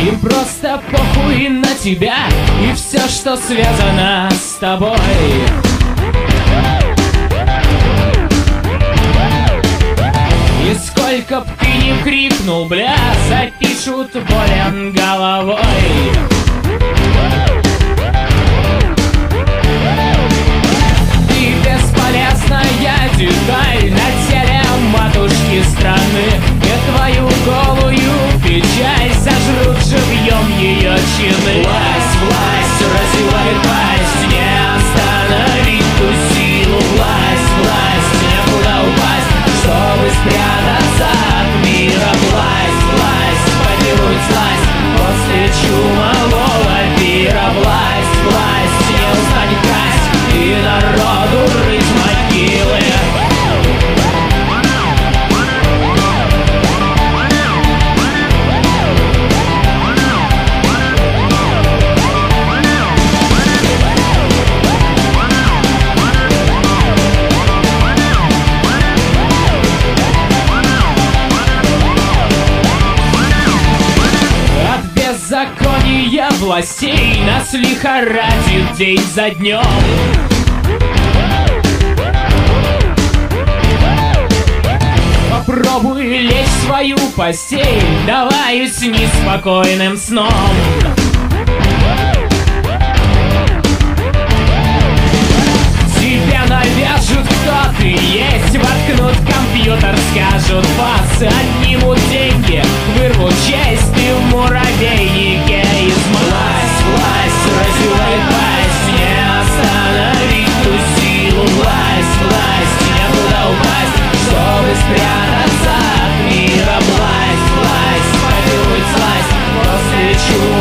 И просто похуй на тебя И все, что связано с тобой. И сколько б ты не крикнул, бля Запишут болен головой you От беззакония властей Нас лихорадит день за днем. Попробуй лечь свою постель Давай усни спокойным сном. Тебя навяжут, кто ты есть Воткнут компьютер, скажут Отнимут деньги, you.